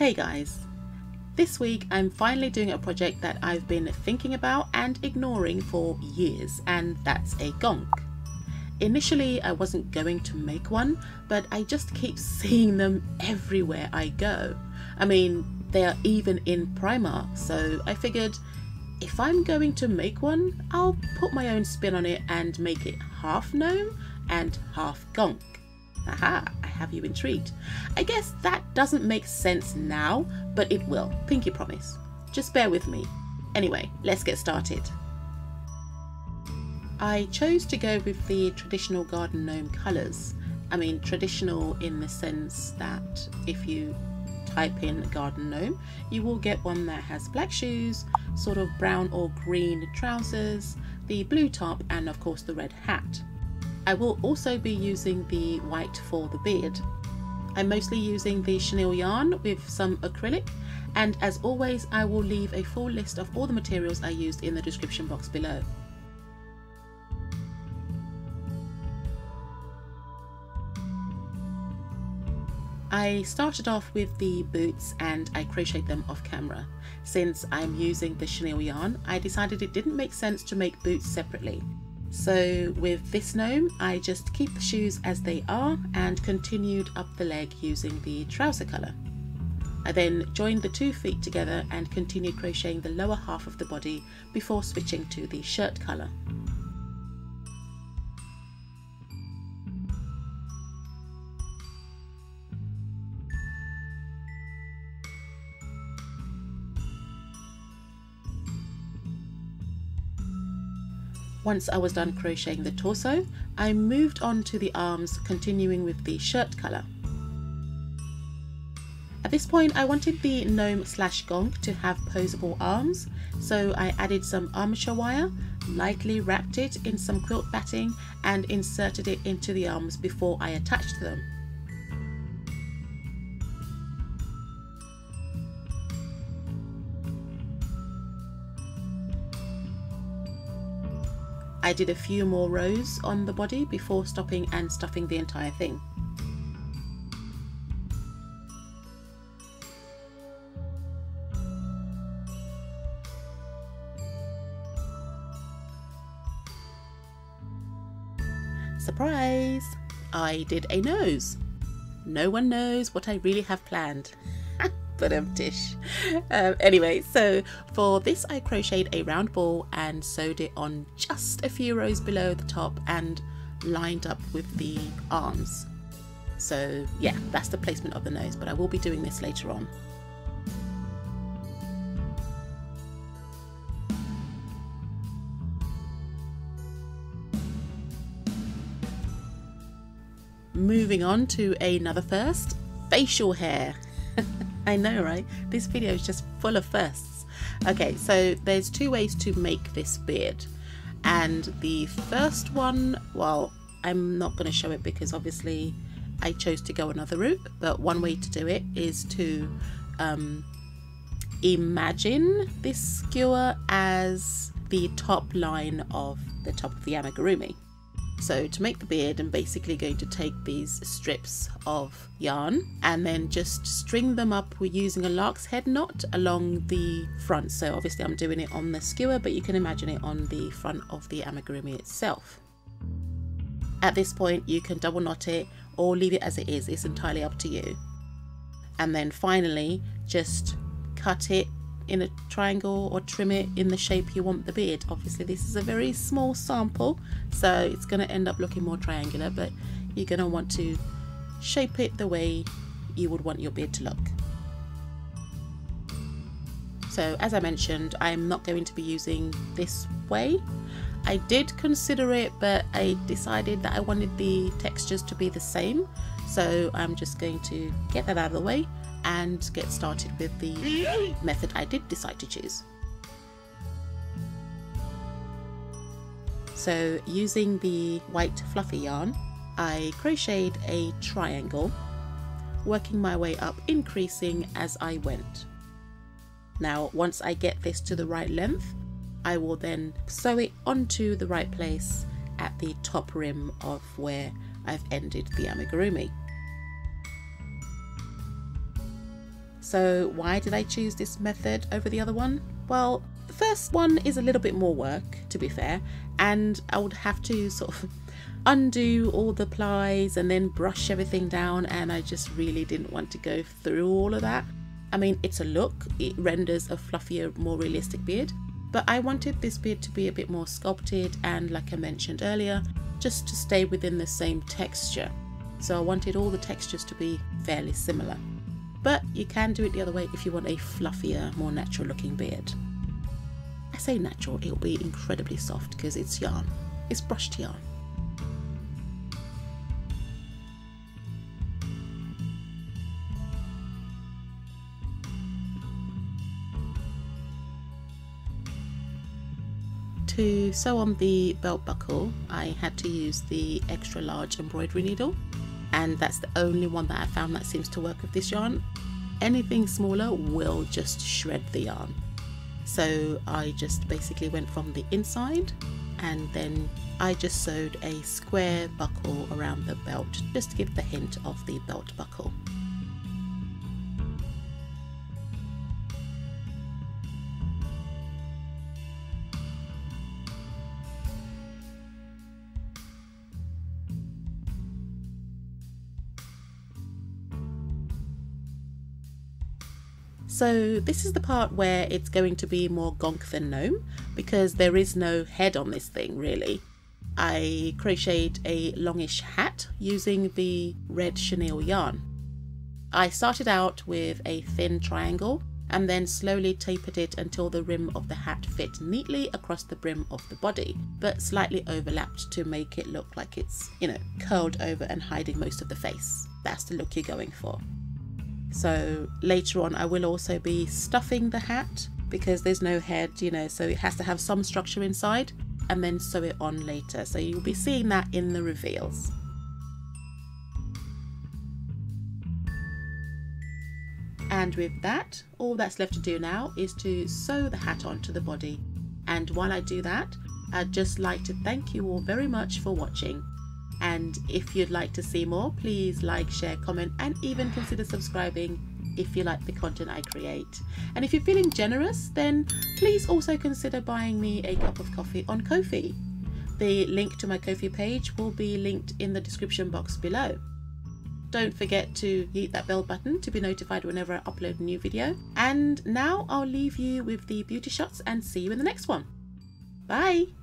Hey guys! This week I'm finally doing a project that I've been thinking about and ignoring for years, and that's a gonk. Initially, I wasn't going to make one, but I just keep seeing them everywhere I go. I mean, they are even in Primark, so I figured if I'm going to make one, I'll put my own spin on it and make it half gnome and half gonk. Aha, have you intrigued. I guess that doesn't make sense now, but it will, pinky promise. Just bear with me. Anyway, let's get started. I chose to go with the traditional garden gnome colours. I mean, traditional in the sense that if you type in garden gnome, you will get one that has black shoes, sort of brown or green trousers, the blue top, and of course the red hat. I will also be using the white for the beard. I'm mostly using the chenille yarn with some acrylic and as always I will leave a full list of all the materials I used in the description box below. I started off with the boots and I crocheted them off camera. Since I'm using the chenille yarn, I decided it didn't make sense to make boots separately. So with this gnome, I just keep the shoes as they are and continued up the leg using the trouser colour. I then joined the two feet together and continued crocheting the lower half of the body before switching to the shirt colour. Once I was done crocheting the torso, I moved on to the arms, continuing with the shirt colour. At this point I wanted the gnome slash gonk to have posable arms, so I added some armature wire, lightly wrapped it in some quilt batting and inserted it into the arms before I attached them. I did a few more rows on the body before stopping and stuffing the entire thing. Surprise! I did a nose. No one knows what I really have planned but um tish um, anyway so for this I crocheted a round ball and sewed it on just a few rows below the top and lined up with the arms. So yeah that's the placement of the nose but I will be doing this later on. Moving on to another first facial hair I know, right? This video is just full of firsts. Okay, so there's two ways to make this beard. And the first one, well, I'm not going to show it because obviously I chose to go another route. But one way to do it is to um, imagine this skewer as the top line of the top of the amigurumi. So to make the beard I'm basically going to take these strips of yarn and then just string them up We're using a lark's head knot along the front. So obviously I'm doing it on the skewer but you can imagine it on the front of the amigurumi itself. At this point you can double knot it or leave it as it is, it's entirely up to you. And then finally just cut it in a triangle or trim it in the shape you want the beard. Obviously this is a very small sample so it's going to end up looking more triangular but you're going to want to shape it the way you would want your beard to look. So as I mentioned I'm not going to be using this way. I did consider it but I decided that I wanted the textures to be the same so I'm just going to get that out of the way and get started with the method I did decide to choose. So using the white fluffy yarn, I crocheted a triangle, working my way up, increasing as I went. Now once I get this to the right length, I will then sew it onto the right place at the top rim of where I've ended the amigurumi. So why did I choose this method over the other one? Well, the first one is a little bit more work, to be fair, and I would have to sort of undo all the plies and then brush everything down and I just really didn't want to go through all of that. I mean, it's a look, it renders a fluffier, more realistic beard, but I wanted this beard to be a bit more sculpted and like I mentioned earlier, just to stay within the same texture. So I wanted all the textures to be fairly similar. But you can do it the other way if you want a fluffier, more natural looking beard. I say natural, it'll be incredibly soft because it's yarn. It's brushed yarn. To sew on the belt buckle, I had to use the extra large embroidery needle and that's the only one that I found that seems to work with this yarn. Anything smaller will just shred the yarn. So I just basically went from the inside and then I just sewed a square buckle around the belt just to give the hint of the belt buckle. So this is the part where it's going to be more gonk than gnome because there is no head on this thing really. I crocheted a longish hat using the red chenille yarn. I started out with a thin triangle and then slowly tapered it until the rim of the hat fit neatly across the brim of the body, but slightly overlapped to make it look like it's, you know, curled over and hiding most of the face. That's the look you're going for. So later on, I will also be stuffing the hat because there's no head, you know, so it has to have some structure inside and then sew it on later. So you'll be seeing that in the reveals. And with that, all that's left to do now is to sew the hat onto the body. And while I do that, I'd just like to thank you all very much for watching. And if you'd like to see more, please like, share, comment, and even consider subscribing if you like the content I create. And if you're feeling generous, then please also consider buying me a cup of coffee on Ko-fi. The link to my Ko-fi page will be linked in the description box below. Don't forget to hit that bell button to be notified whenever I upload a new video. And now I'll leave you with the beauty shots and see you in the next one. Bye!